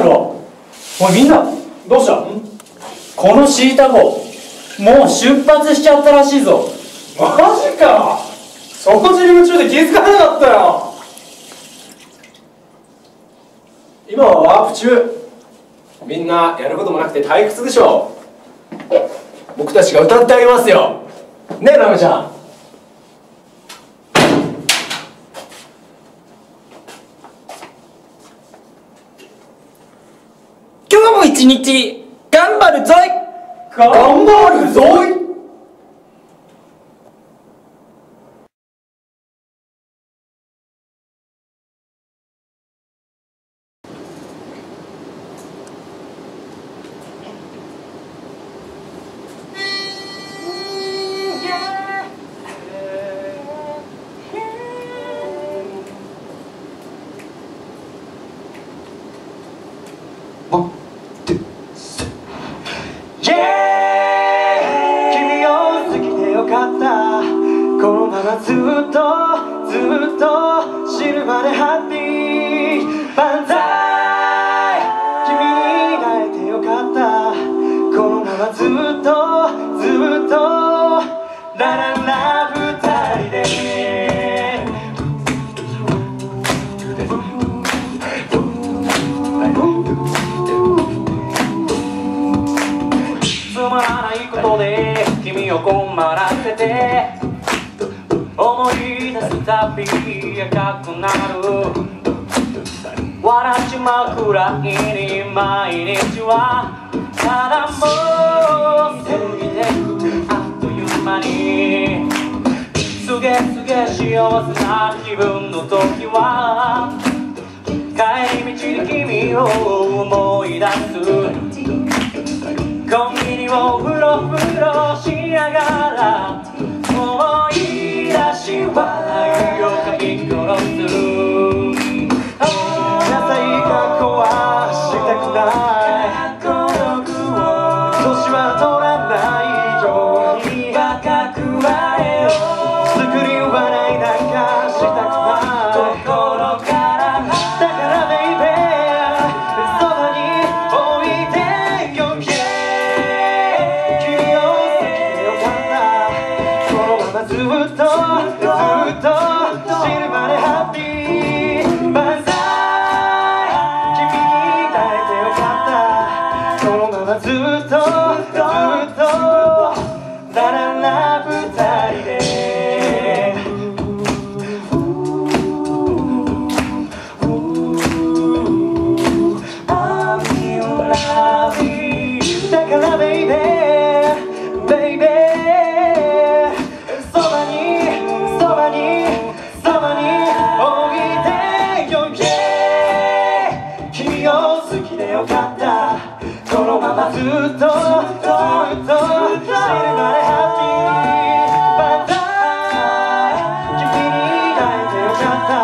だろおいみんなどうした？このシータ号もう出発しちゃったらしいぞ。マジか。掃除に夢中で気づかなかったよ。今はワープ中。みんなやることもなくて退屈でしょ。う僕たちが歌ってあげますよ。ねえラメちゃん今日も一日頑張るぞい！頑張るぞい！ままずっとずっと死ぬまでハッピー。万歳。君に会えてよかった。このままずっとずっとラララ二人で。つまらないことで君を困らせて。たび赤くなる。笑っちまうくらいに毎日はただもう過ぎてくあっという間に。すげすげ幸せな気分の時は帰り道に君を思い出す。コンビニをふろふろしながらままよかった。このままずっとずっと死ぬまでハッピーバンダー君に会えてよかった。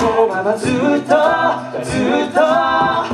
このままずっとずっと。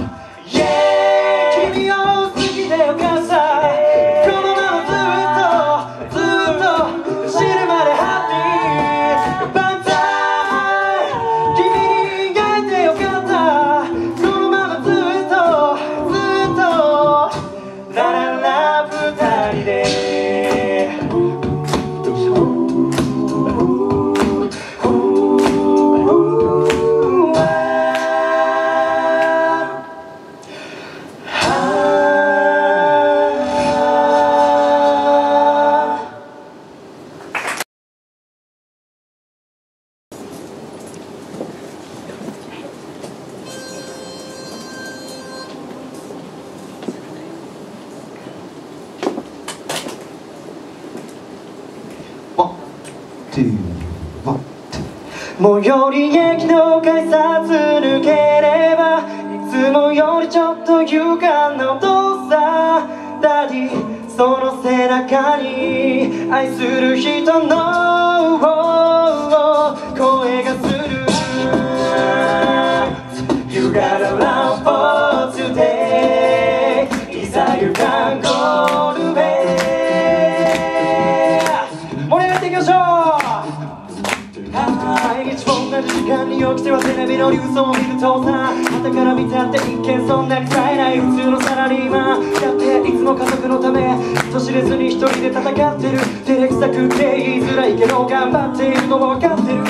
最寄り駅の改札抜ければいつもよりちょっと勇敢なお父さん Daddy その背中に愛する人の声がする。You gotta run for に起きてはテレビのニュースを見るとさ旗から見たって一見そんなに冴えない普通のサラリーマンだっていつも家族のため人知れずに一人で戦ってる照れくさくて言いづらいけど頑張っているのは分かってる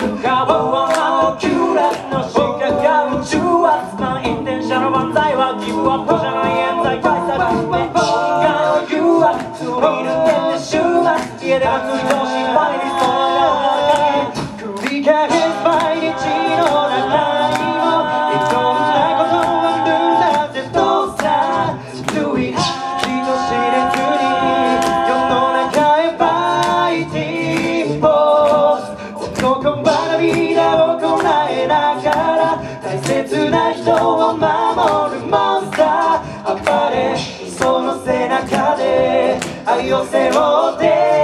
切な人を守るモンスター。暴れその背中で愛を背負って。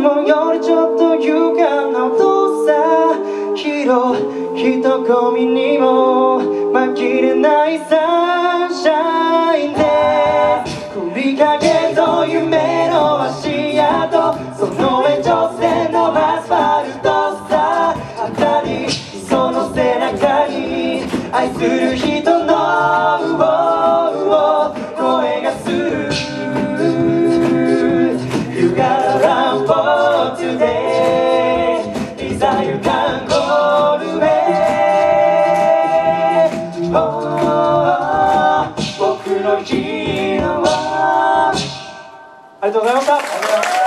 もよりちょっと勇敢な音さ広い人混みにも紛れないサンシャインで繰り返と夢の足跡その上女性のアスファルトさ当たりその背中に愛する人ありがとうございました。